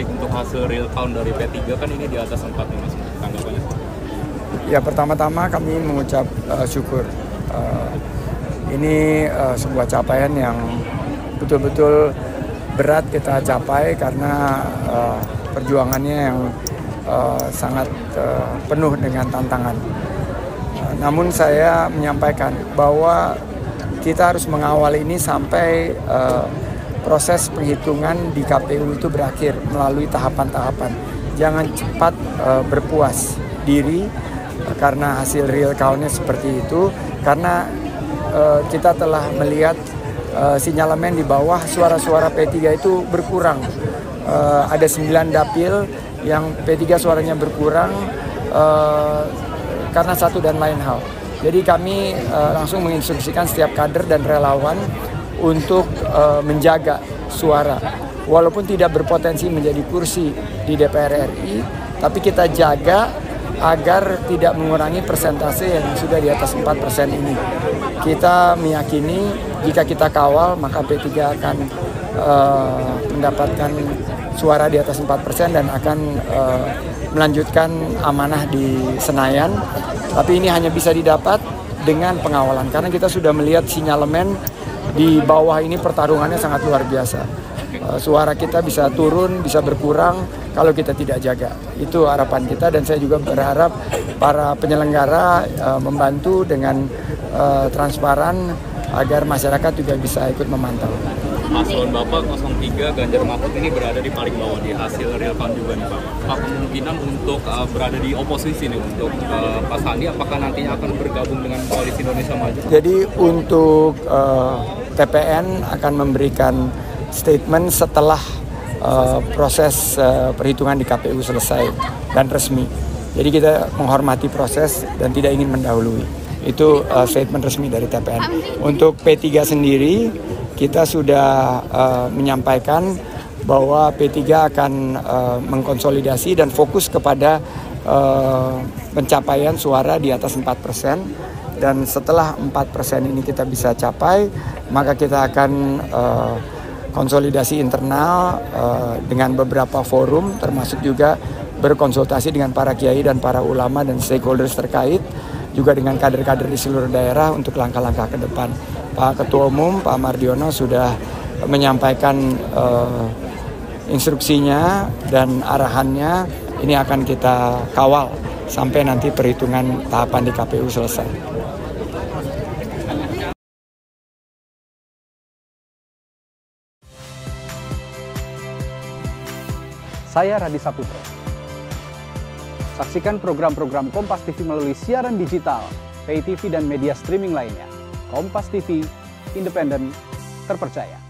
Tri, untuk hasil real count dari P3 kan ini di atas 4 nih Mas. Tanggapannya? Ya pertama-tama kami mengucap uh, syukur. Uh, ini uh, sebuah capaian yang betul-betul berat kita capai karena uh, perjuangannya yang uh, sangat uh, penuh dengan tantangan. Uh, namun saya menyampaikan bahwa kita harus mengawal ini sampai uh, proses penghitungan di KPU itu berakhir melalui tahapan-tahapan. Jangan cepat uh, berpuas diri uh, karena hasil real count-nya seperti itu karena uh, kita telah melihat uh, sinyalemen di bawah suara-suara P3 itu berkurang. Uh, ada 9 dapil yang P3 suaranya berkurang uh, karena satu dan lain hal. Jadi kami uh, langsung menginstruksikan setiap kader dan relawan untuk uh, menjaga suara. Walaupun tidak berpotensi menjadi kursi di DPR RI, tapi kita jaga agar tidak mengurangi persentase yang sudah di atas 4% ini. Kita meyakini jika kita kawal maka P3 akan uh, mendapatkan suara di atas 4% dan akan uh, melanjutkan amanah di Senayan. Tapi ini hanya bisa didapat dengan pengawalan karena kita sudah melihat sinyalemen di bawah ini pertarungannya sangat luar biasa. Uh, suara kita bisa turun, bisa berkurang kalau kita tidak jaga. Itu harapan kita dan saya juga berharap para penyelenggara uh, membantu dengan uh, transparan agar masyarakat juga bisa ikut memantau. Paslon Bapak 03 Ganjar Mahfud ini berada di paling bawah di hasil real count juga nih Pak. Pak kemungkinan untuk uh, berada di oposisi nih untuk uh, Pak Sandi apakah nantinya akan bergabung dengan koalisi Indonesia Maju? Jadi untuk uh, TPN akan memberikan statement setelah uh, proses uh, perhitungan di KPU selesai dan resmi. Jadi kita menghormati proses dan tidak ingin mendahului. Itu uh, statement resmi dari TPN. Untuk P3 sendiri kita sudah uh, menyampaikan bahwa P3 akan uh, mengkonsolidasi dan fokus kepada uh, pencapaian suara di atas 4 persen dan setelah 4 persen ini kita bisa capai maka kita akan uh, konsolidasi internal uh, dengan beberapa forum termasuk juga berkonsultasi dengan para kiai dan para ulama dan stakeholders terkait juga dengan kader-kader di seluruh daerah untuk langkah-langkah ke depan. Pak Ketua Umum Pak Mardiono sudah menyampaikan uh, instruksinya dan arahannya ini akan kita kawal sampai nanti perhitungan tahapan di KPU selesai. Saya Radhi Saputro. Saksikan program-program Kompas TV melalui siaran digital, pay TV dan media streaming lainnya. Kompas TV, independen, terpercaya.